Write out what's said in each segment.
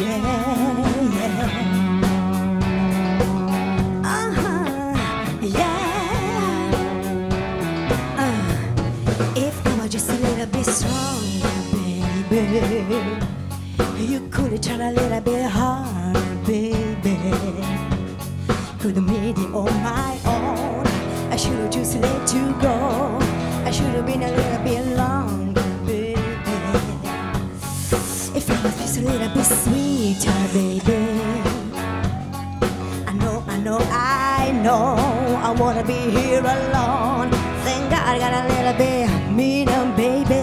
You could have tried a little bit harder, baby Could have made it on my own I should have just let you go I should have been a little bit longer, baby If I was just a little bit sweet sweeter, baby. I know, I know, I know. I wanna be here alone. Thank God I got a little bit of meaner, baby.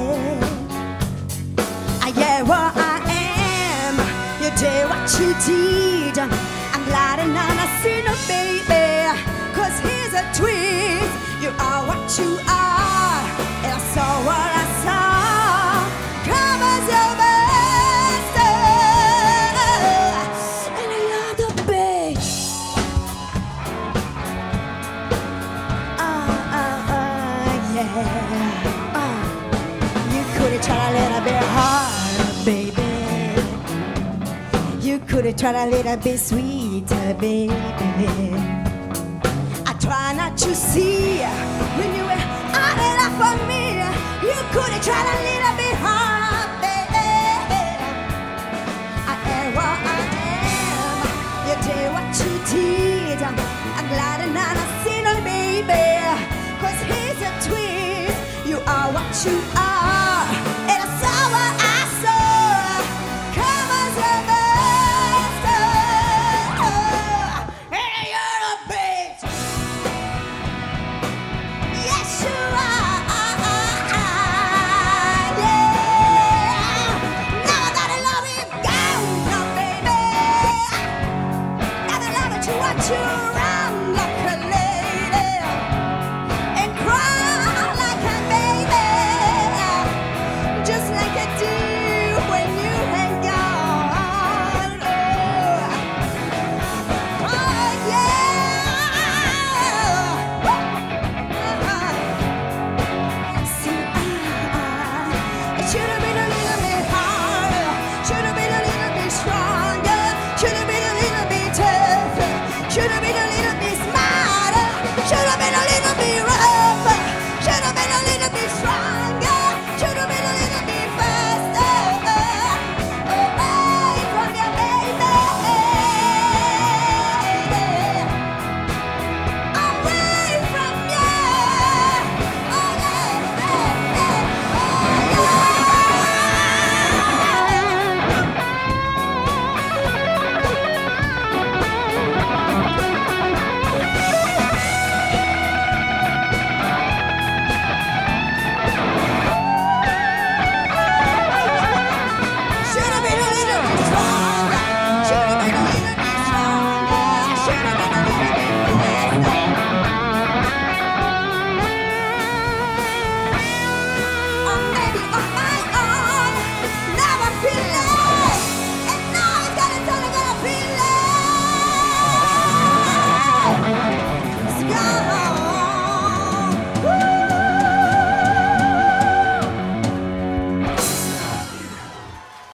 I get what I am. You did what you did. I'm glad and a have tried a little bit harder, baby. You could have tried a little bit sweeter, baby. I try not to see when you were out up on me. You could have tried a little bit harder, baby. I am what I am. You did what you did. I'm glad I'm not a sinner, baby. Cause here's a twist. You are what you are. You